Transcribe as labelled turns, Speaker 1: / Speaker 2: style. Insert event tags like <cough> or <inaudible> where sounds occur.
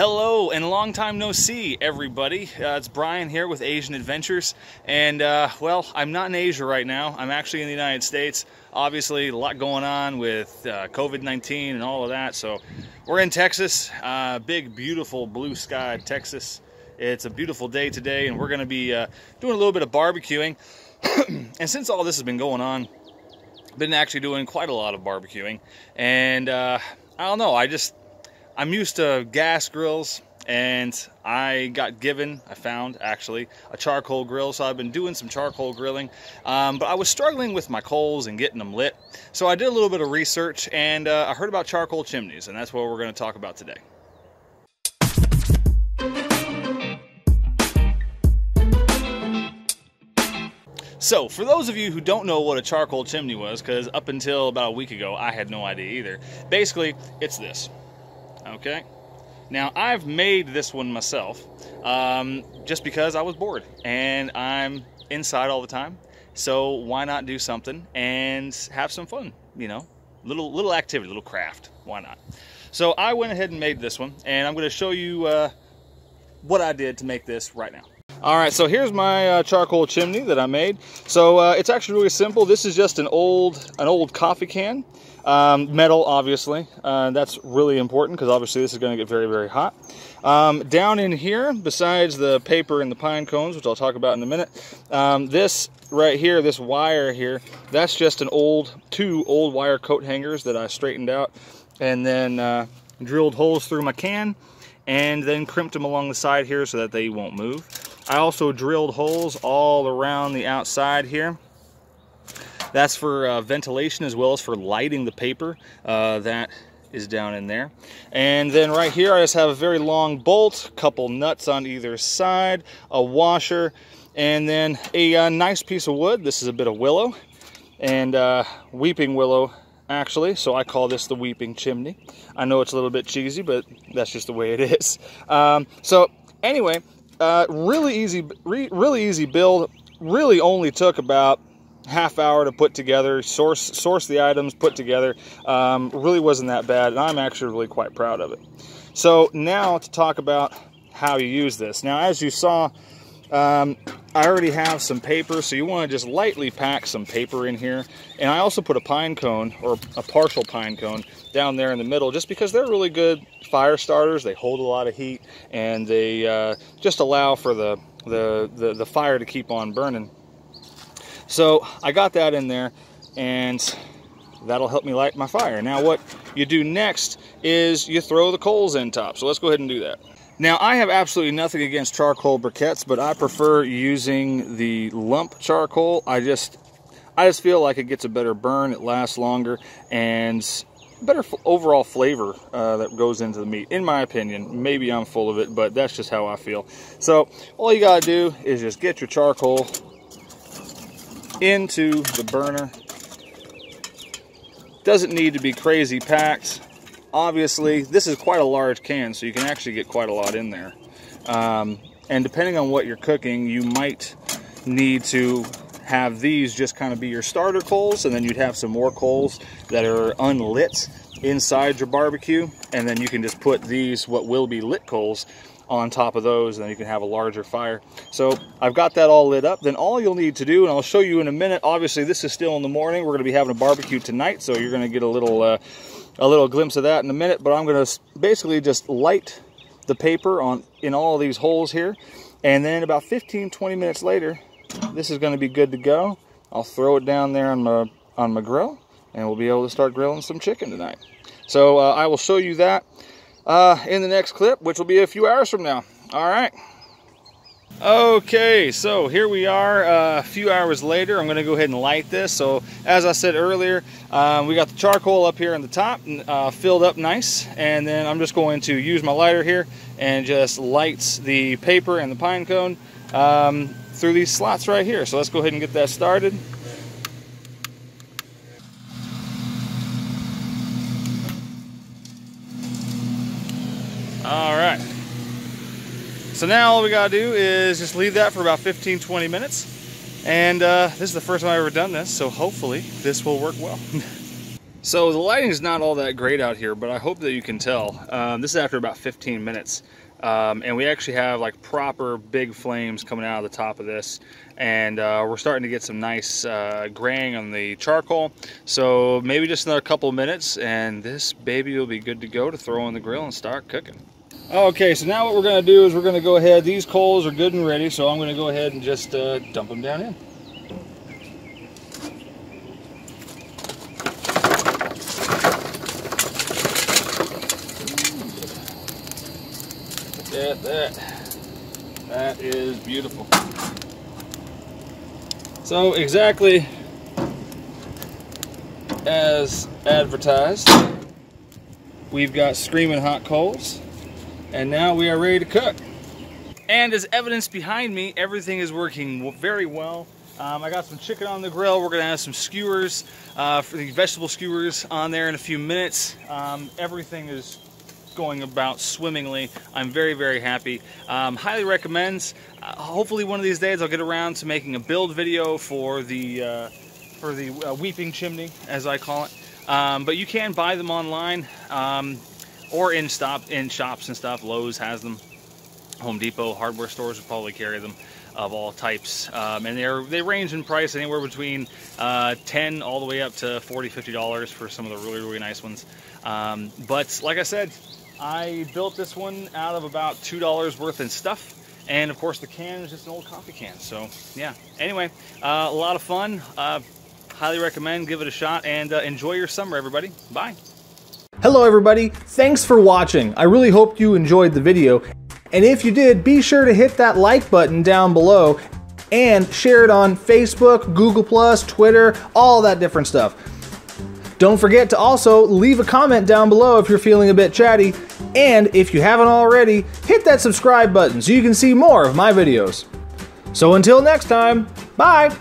Speaker 1: Hello and long time no see, everybody. Uh, it's Brian here with Asian Adventures, and uh, well, I'm not in Asia right now. I'm actually in the United States. Obviously, a lot going on with uh, COVID-19 and all of that. So, we're in Texas, uh, big, beautiful, blue sky Texas. It's a beautiful day today, and we're going to be uh, doing a little bit of barbecuing. <clears throat> and since all this has been going on, been actually doing quite a lot of barbecuing, and uh, I don't know. I just I'm used to gas grills and I got given, I found actually, a charcoal grill. So I've been doing some charcoal grilling, um, but I was struggling with my coals and getting them lit. So I did a little bit of research and uh, I heard about charcoal chimneys and that's what we're gonna talk about today. So, for those of you who don't know what a charcoal chimney was, because up until about a week ago, I had no idea either, basically, it's this okay? Now, I've made this one myself um, just because I was bored and I'm inside all the time. So why not do something and have some fun, you know? Little little activity, little craft. Why not? So I went ahead and made this one and I'm going to show you uh, what I did to make this right now. All right, so here's my uh, charcoal chimney that I made. So uh, it's actually really simple. This is just an old an old coffee can. Um, metal, obviously. Uh, that's really important because obviously this is going to get very, very hot. Um, down in here, besides the paper and the pine cones, which I'll talk about in a minute, um, this right here, this wire here, that's just an old, two old wire coat hangers that I straightened out and then uh, drilled holes through my can and then crimped them along the side here so that they won't move. I also drilled holes all around the outside here that's for uh, ventilation as well as for lighting the paper. Uh, that is down in there. And then right here, I just have a very long bolt, couple nuts on either side, a washer, and then a uh, nice piece of wood. This is a bit of willow and uh, weeping willow actually, so I call this the weeping chimney. I know it's a little bit cheesy, but that's just the way it is. Um, so anyway, uh, really easy, re really easy build. Really only took about half hour to put together, source source the items, put together. Um, really wasn't that bad, and I'm actually really quite proud of it. So now to talk about how you use this. Now, as you saw, um, I already have some paper, so you want to just lightly pack some paper in here. And I also put a pine cone, or a partial pine cone, down there in the middle, just because they're really good fire starters. They hold a lot of heat, and they uh, just allow for the, the, the, the fire to keep on burning. So I got that in there and that'll help me light my fire. Now what you do next is you throw the coals in top. So let's go ahead and do that. Now I have absolutely nothing against charcoal briquettes, but I prefer using the lump charcoal. I just I just feel like it gets a better burn, it lasts longer, and better overall flavor uh, that goes into the meat, in my opinion. Maybe I'm full of it, but that's just how I feel. So all you gotta do is just get your charcoal, into the burner. Doesn't need to be crazy packed. Obviously, this is quite a large can, so you can actually get quite a lot in there. Um, and depending on what you're cooking, you might need to have these just kind of be your starter coals, and then you'd have some more coals that are unlit inside your barbecue, and then you can just put these, what will be lit coals, on top of those and then you can have a larger fire. So I've got that all lit up. Then all you'll need to do, and I'll show you in a minute, obviously this is still in the morning. We're gonna be having a barbecue tonight, so you're gonna get a little, uh, a little glimpse of that in a minute, but I'm gonna basically just light the paper on in all these holes here. And then about 15, 20 minutes later, this is gonna be good to go. I'll throw it down there on my, on my grill and we'll be able to start grilling some chicken tonight. So uh, I will show you that uh, in the next clip, which will be a few hours from now. All right. Okay, so here we are uh, a few hours later. I'm going to go ahead and light this. So as I said earlier, um, we got the charcoal up here on the top uh, filled up nice. And then I'm just going to use my lighter here and just light the paper and the pine cone um, through these slots right here. So let's go ahead and get that started. All right. So now all we gotta do is just leave that for about 15, 20 minutes. And uh, this is the first time I've ever done this, so hopefully this will work well. <laughs> So the lighting is not all that great out here, but I hope that you can tell. Um, this is after about 15 minutes. Um, and we actually have like proper big flames coming out of the top of this and uh, we're starting to get some nice uh, graying on the charcoal so maybe just another couple minutes and this baby will be good to go to throw in the grill and start cooking okay so now what we're going to do is we're going to go ahead these coals are good and ready so I'm going to go ahead and just uh, dump them down in at that. That is beautiful. So exactly as advertised, we've got screaming hot coals, and now we are ready to cook. And as evidence behind me, everything is working very well. Um, I got some chicken on the grill. We're gonna have some skewers, uh, for the vegetable skewers on there in a few minutes. Um, everything is going about swimmingly. I'm very, very happy. Um, highly recommends. Uh, hopefully one of these days I'll get around to making a build video for the uh, for the uh, weeping chimney, as I call it. Um, but you can buy them online um, or in stop in shops and stuff. Lowe's has them. Home Depot, hardware stores will probably carry them of all types. Um, and they they range in price anywhere between uh, 10 all the way up to 40 $50 for some of the really, really nice ones. Um, but like I said, I built this one out of about $2 worth in stuff. And of course the can is just an old coffee can. So yeah, anyway, uh, a lot of fun. Uh, highly recommend, give it a shot and uh, enjoy your summer everybody. Bye.
Speaker 2: Hello everybody, thanks for watching. I really hope you enjoyed the video. And if you did, be sure to hit that like button down below and share it on Facebook, Google+, Twitter, all that different stuff. Don't forget to also leave a comment down below if you're feeling a bit chatty, and if you haven't already, hit that subscribe button so you can see more of my videos. So until next time, bye!